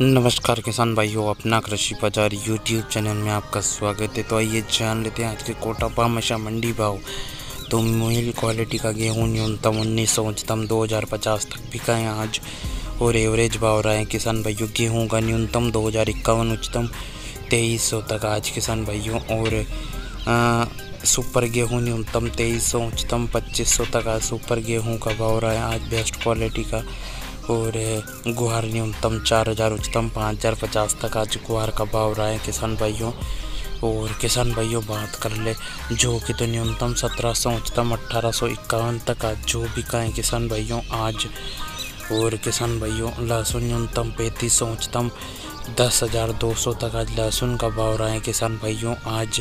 नमस्कार किसान भाइयों अपना कृषि बाज़ार यूट्यूब चैनल में आपका स्वागत है। तो आइए जान लेते हैं आज के कोटा पामशा मंडी भाव। तो मिल क्वालिटी का गेहूँ न्यूनतम उन्नीस सौ उच्चतम दो हज़ार पचास तक बिका है आज। और एवरेज भाव रहा है किसान भाइयों गेहूँ का न्यूनतम दो हज़ार इक्यावन उच्चतम तेईस सौ तक आज किसान भाइयों। और आ, सुपर गेहूँ न्यूनतम तेईस सौ उच्चतम पच्चीस सौ तक आज सुपर गेहूँ का भाव रहा है। आज बेस्ट क्वालिटी का और गुहार न्यूनतम चार हज़ार उच्चतम पाँच हज़ार पचास तक आज गुहार का भाव रहा है किसान भाइयों। और किसान भाइयों, बात कर ले, जो कि तो न्यूनतम सत्रह सौ, उच्चतम अट्ठारह सौ इक्यावन तक आज जो भी कहें किसान भाइयों, आज। और किसान भाइयों, लहसुन न्यूनतम पैंतीस सौ, उच्चतम दस हज़ार दो सौ तक आज लहसुन का भाव रहा है किसान भाइयों, आज।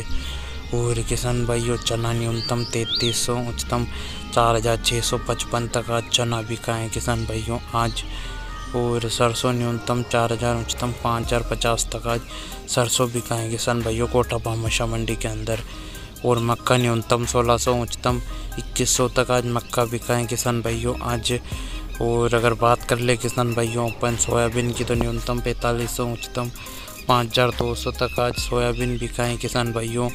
और किसान भाइयों, चना न्यूनतम तैतीस सौ, उच्चतम चार हज़ार छः सौ पचपन तक आज चना बिका है किसान भाइयों, आज और सरसों न्यूनतम चार हज़ार, उच्चतम पाँच हज़ार पचास तक आज सरसों बिका है किसान भाइयों, कोटा भामाशा मंडी के अंदर और मक्का न्यूनतम सोलह सौ, उच्चतम इक्कीस सौ तक आज मक्का बिका है किसान भाइयों, आज और अगर बात कर ले किसान भाइयों, अपन सोयाबीन की तो न्यूनतम पैंतालीस सौ, उच्चतम पाँच हज़ार दो सौ तक आज सोयाबीन बिका है किसान भाइयों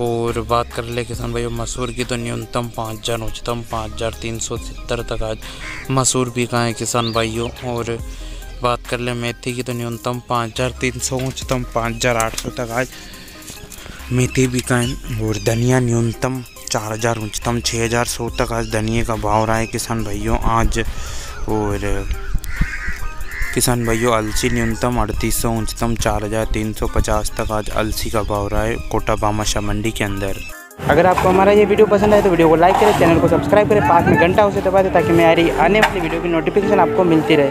और बात कर ले किसान भाइयों, मसूर की तो न्यूनतम पाँच हज़ार, उच्चतम पाँच हज़ार तीन सौ सत्तर तक आज मसूर भी कहाँ किसान भाइयों। और बात कर ले मेथी की तो न्यूनतम पाँच हज़ार तीन सौ, उच्चतम पाँच हज़ार आठ सौ तक आज मेथी भी कहें और धनिया न्यूनतम चार हज़ार, उच्चतम छः हज़ार सौ तक आज धनिया का भाव रहा है किसान भाइयों, आज। और किसान भाइयों, अलसी न्यूनतम अड़तीस सौ उच्चतम चार हज़ार तीन सौ पचास तक आज अलसी का भाव रहा है कोटा बामाशा मंडी के अंदर। अगर आपको हमारा ये वीडियो पसंद आए तो वीडियो को लाइक करें, चैनल को सब्सक्राइब करें, पास में घंटा उसे दबा दें ताकि मेरी आने वाली वीडियो की नोटिफिकेशन आपको मिलती रहे।